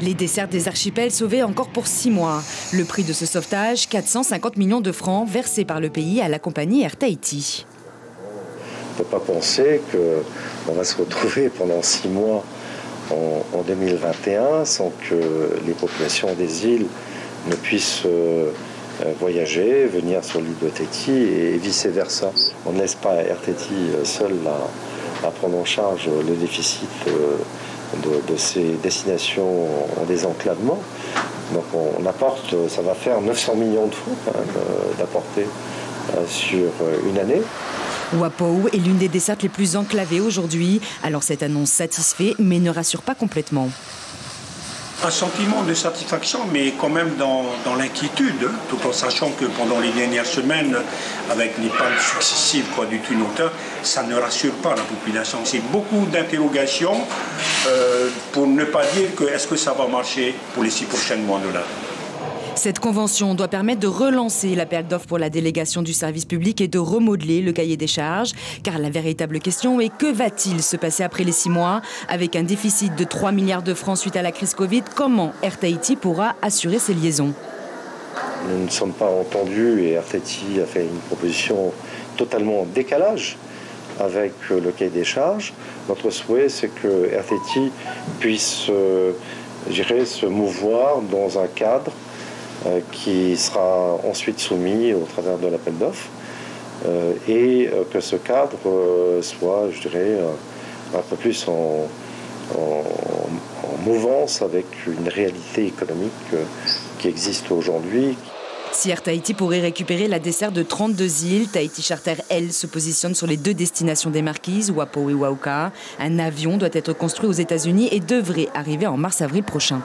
Les desserts des archipels sauvés encore pour six mois. Le prix de ce sauvetage, 450 millions de francs versés par le pays à la compagnie Air Tahiti. On ne peut pas penser qu'on va se retrouver pendant six mois en, 2021 sans que les populations des îles ne puissent euh, euh, voyager, venir sur l'île de Tahiti et vice-versa. On ne laisse pas Air Tahiti euh, seul à, à, prendre en charge le déficit de, ces destinations en désenclavement. Donc on, apporte, ça va faire 900 millions de francs d'apporter sur une année. Wapou est l'une des dessertes les plus enclavées aujourd'hui. Alors cette annonce satisfait, mais ne rassure pas complètement. Un sentiment de satisfaction, mais quand même dans, l'inquiétude, hein, tout en sachant que pendant les dernières semaines, avec les pannes successives quoi, du tunnel, ça ne rassure pas la population. C'est beaucoup d'interrogations euh, pour ne pas dire que est-ce que ça va marcher pour les six prochains mois de là. Cette convention doit permettre de relancer l'appel d'offres pour la délégation du service public et de remodeler le cahier des charges. Car la véritable question est que va-t-il se passer après les six mois? Avec un déficit de 3 milliards de francs suite à la crise Covid, comment Air Tahiti pourra assurer ses liaisons? Nous ne sommes pas entendus et Air Tahiti a fait une proposition totalement en décalage avec le cahier des charges. Notre souhait, c'est que Tahiti puisse, euh, se mouvoir dans un cadre euh, qui sera ensuite soumis au travers de l'appel d'offres euh, et euh, que ce cadre soit, je dirais, un peu plus en, mouvance avec une réalité économique qui existe aujourd'hui. Si Air Tahiti pourrait récupérer la dessert de 32 îles, Tahiti Charter, elle, se positionne sur les deux destinations des marquises, Wapo et Wauka. Un avion doit être construit aux États-Unis et devrait arriver en mars-avril prochain.